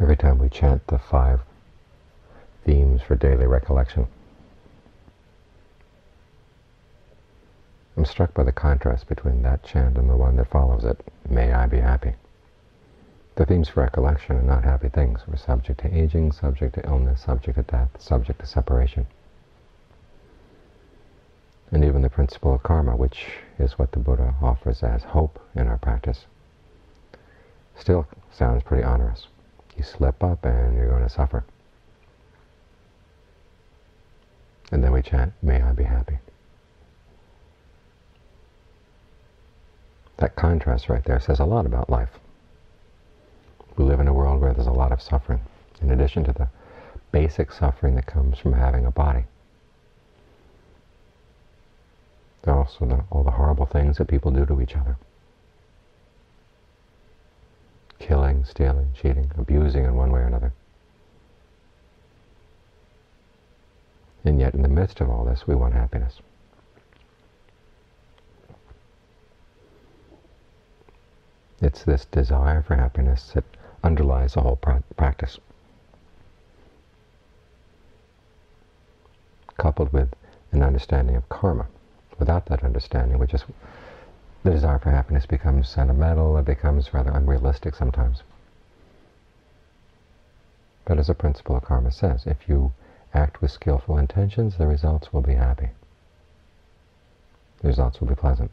every time we chant the five themes for daily recollection. I'm struck by the contrast between that chant and the one that follows it, May I be happy. The themes for recollection are not happy things. We're subject to aging, subject to illness, subject to death, subject to separation. And even the principle of karma, which is what the Buddha offers as hope in our practice, still sounds pretty onerous. You slip up and you're going to suffer. And then we chant, May I be happy. That contrast right there says a lot about life. We live in a world where there's a lot of suffering, in addition to the basic suffering that comes from having a body. There are also the, all the horrible things that people do to each other. Killing, stealing, cheating, abusing in one way or another. And yet in the midst of all this, we want happiness. It's this desire for happiness that underlies the whole practice. Coupled with an understanding of karma. Without that understanding, we just the desire for happiness becomes sentimental, it becomes rather unrealistic sometimes. But as a principle of karma says, if you act with skillful intentions, the results will be happy. The results will be pleasant.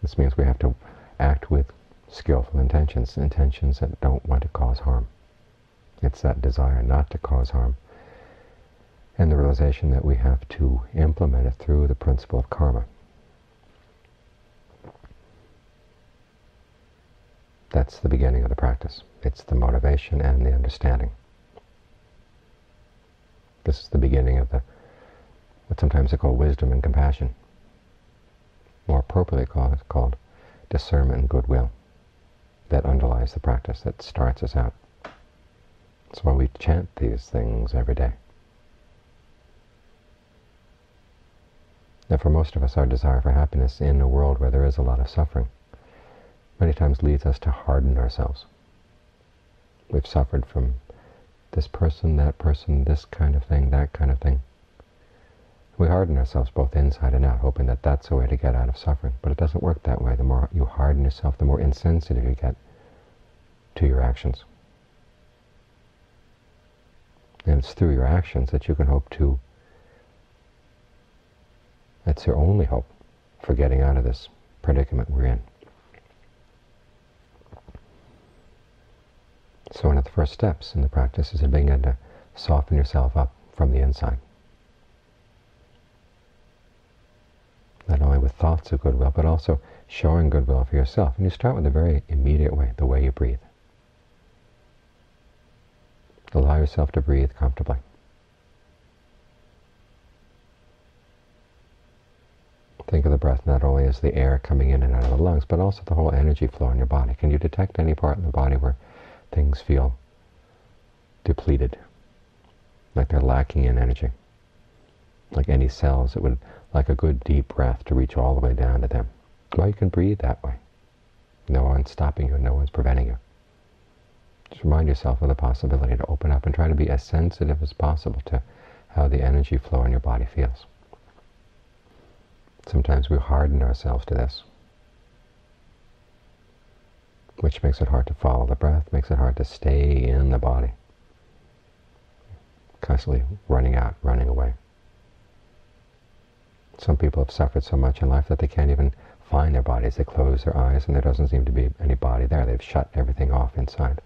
This means we have to act with skillful intentions, intentions that don't want to cause harm. It's that desire not to cause harm and the realization that we have to implement it through the principle of karma. That's the beginning of the practice. It's the motivation and the understanding. This is the beginning of the what sometimes they call wisdom and compassion more appropriately called, called discernment and goodwill that underlies the practice, that starts us out. That's why we chant these things every day. Now for most of us, our desire for happiness in a world where there is a lot of suffering many times leads us to harden ourselves. We've suffered from this person, that person, this kind of thing, that kind of thing. We harden ourselves both inside and out, hoping that that's a way to get out of suffering. But it doesn't work that way. The more you harden yourself, the more insensitive you get to your actions. And it's through your actions that you can hope to, that's your only hope for getting out of this predicament we're in. So one of the first steps in the practice is to begin to soften yourself up from the inside. not only with thoughts of goodwill, but also showing goodwill for yourself. And you start with a very immediate way, the way you breathe. Allow yourself to breathe comfortably. Think of the breath not only as the air coming in and out of the lungs, but also the whole energy flow in your body. Can you detect any part in the body where things feel depleted, like they're lacking in energy? Like any cells that would like a good deep breath to reach all the way down to them. Well, you can breathe that way. No one's stopping you, no one's preventing you. Just remind yourself of the possibility to open up and try to be as sensitive as possible to how the energy flow in your body feels. Sometimes we harden ourselves to this, which makes it hard to follow the breath, makes it hard to stay in the body, constantly running out, running away. Some people have suffered so much in life that they can't even find their bodies. They close their eyes and there doesn't seem to be any body there. They've shut everything off inside.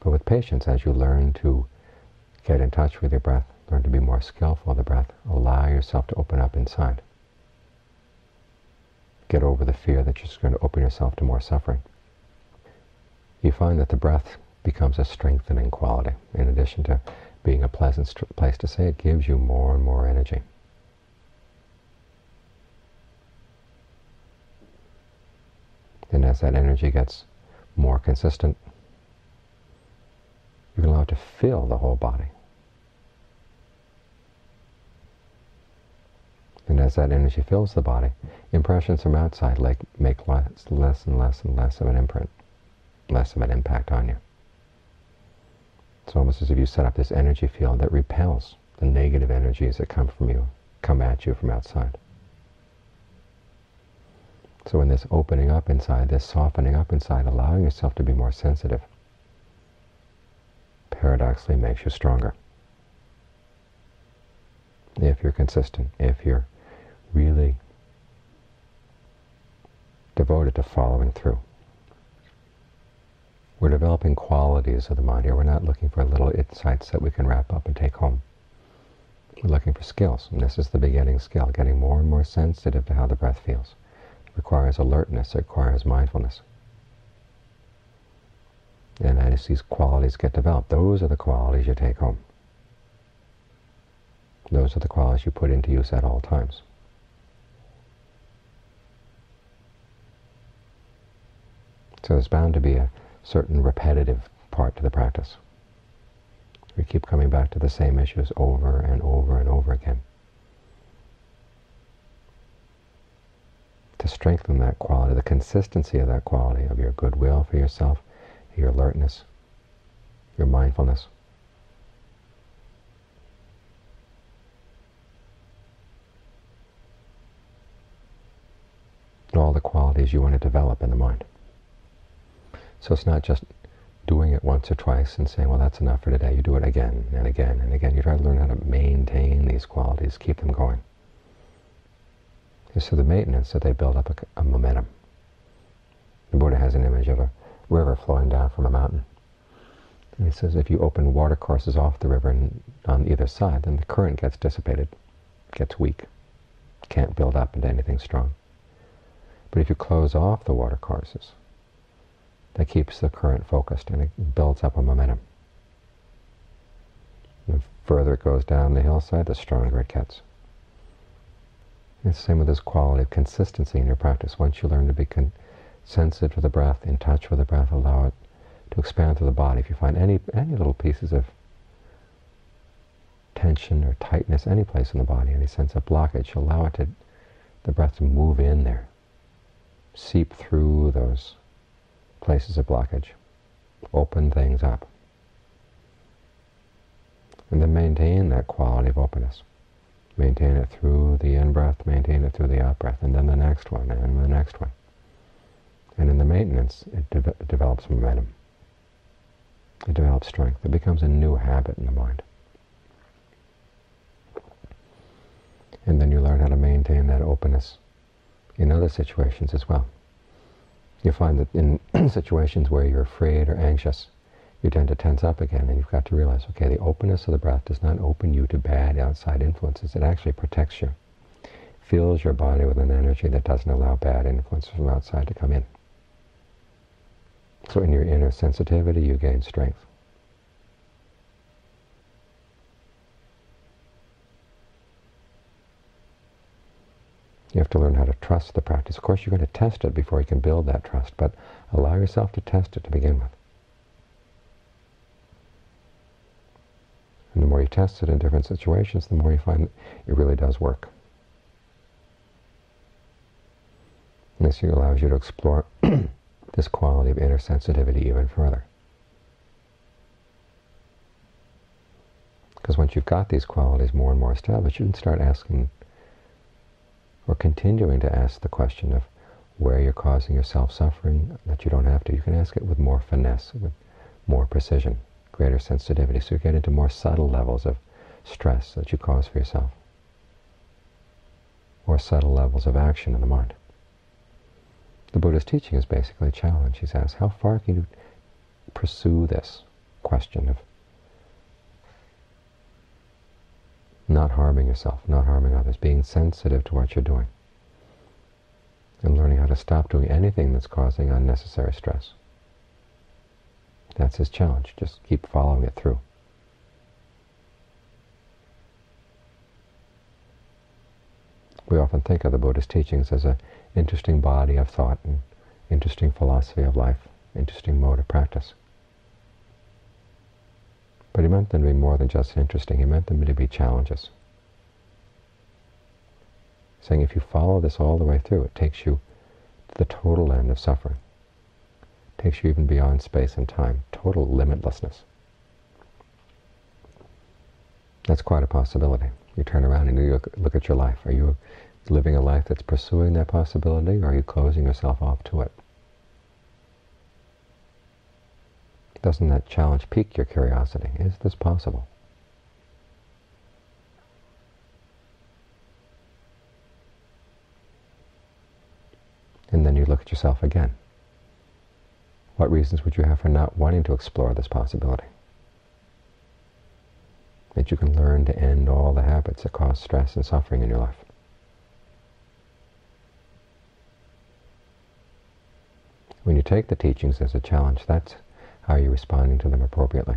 But with patience, as you learn to get in touch with your breath, learn to be more skillful with the breath, allow yourself to open up inside. Get over the fear that you're just going to open yourself to more suffering. You find that the breath becomes a strengthening quality in addition to being a pleasant place to say, it gives you more and more energy. And as that energy gets more consistent, you can allow it to fill the whole body. And as that energy fills the body, impressions from outside like, make less, less and less and less of an imprint, less of an impact on you. It's almost as if you set up this energy field that repels the negative energies that come from you, come at you from outside. So in this opening up inside, this softening up inside, allowing yourself to be more sensitive, paradoxically makes you stronger. If you're consistent, if you're really devoted to following through. We're developing qualities of the mind here. We're not looking for little insights that we can wrap up and take home. We're looking for skills, and this is the beginning skill, getting more and more sensitive to how the breath feels. It requires alertness, it requires mindfulness. And as these qualities get developed, those are the qualities you take home. Those are the qualities you put into use at all times. So there's bound to be a certain repetitive part to the practice. We keep coming back to the same issues over and over and over again. To strengthen that quality, the consistency of that quality, of your goodwill for yourself, your alertness, your mindfulness. all the qualities you want to develop in the mind. So it's not just doing it once or twice and saying, well, that's enough for today. You do it again and again and again. You try to learn how to maintain these qualities, keep them going. It's through the maintenance that they build up a, a momentum. The Buddha has an image of a river flowing down from a mountain. And he says if you open water courses off the river and on either side, then the current gets dissipated, gets weak, can't build up into anything strong. But if you close off the water courses, that keeps the current focused and it builds up a momentum. The further it goes down the hillside, the stronger it gets. It's the same with this quality of consistency in your practice. Once you learn to be sensitive to the breath, in touch with the breath, allow it to expand through the body. If you find any any little pieces of tension or tightness any place in the body, any sense of blockage, allow it to the breath to move in there, seep through those places of blockage, open things up. And then maintain that quality of openness. Maintain it through the in-breath, maintain it through the out-breath, and then the next one, and the next one. And in the maintenance, it, de develops momentum. It develops strength. It becomes a new habit in the mind. And then you learn how to maintain that openness in other situations as well you find that in situations where you're afraid or anxious, you tend to tense up again, and you've got to realize, okay, the openness of the breath does not open you to bad outside influences. It actually protects you, fills your body with an energy that doesn't allow bad influences from outside to come in. So in your inner sensitivity, you gain strength. You have to learn how to trust the practice. Of course, you're going to test it before you can build that trust, but allow yourself to test it to begin with. And the more you test it in different situations, the more you find it really does work. And this allows you to explore this quality of inner sensitivity even further. Because once you've got these qualities more and more established, you can start asking or continuing to ask the question of where you're causing yourself suffering that you don't have to. You can ask it with more finesse, with more precision, greater sensitivity, so you get into more subtle levels of stress that you cause for yourself, or subtle levels of action in the mind. The Buddha's teaching is basically a challenge. He says, how far can you pursue this question of not harming yourself, not harming others, being sensitive to what you're doing, and learning how to stop doing anything that's causing unnecessary stress. That's his challenge. Just keep following it through. We often think of the Buddhist teachings as an interesting body of thought and interesting philosophy of life, interesting mode of practice. But he meant them to be more than just interesting. He meant them to be challenges. saying if you follow this all the way through, it takes you to the total end of suffering. It takes you even beyond space and time, total limitlessness. That's quite a possibility. You turn around and you look, look at your life. Are you living a life that's pursuing that possibility, or are you closing yourself off to it? Doesn't that challenge pique your curiosity? Is this possible? And then you look at yourself again. What reasons would you have for not wanting to explore this possibility? That you can learn to end all the habits that cause stress and suffering in your life. When you take the teachings as a challenge, that's how are you're responding to them appropriately.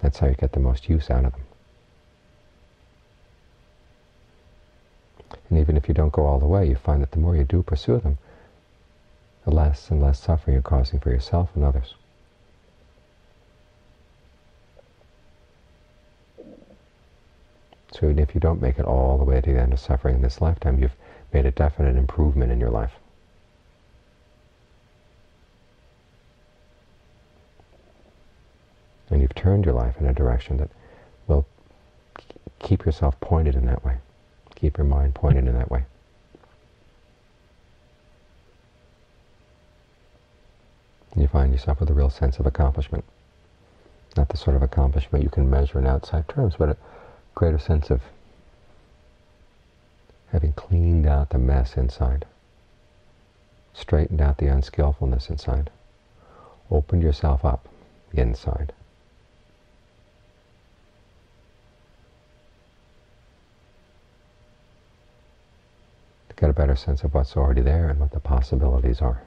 That's how you get the most use out of them. And even if you don't go all the way, you find that the more you do pursue them, the less and less suffering you're causing for yourself and others. So even if you don't make it all the way to the end of suffering in this lifetime, you've made a definite improvement in your life. And you've turned your life in a direction that will keep yourself pointed in that way. Keep your mind pointed in that way. And you find yourself with a real sense of accomplishment. Not the sort of accomplishment you can measure in outside terms, but a greater sense of having cleaned out the mess inside, straightened out the unskillfulness inside, opened yourself up inside. To get a better sense of what's already there and what the possibilities are.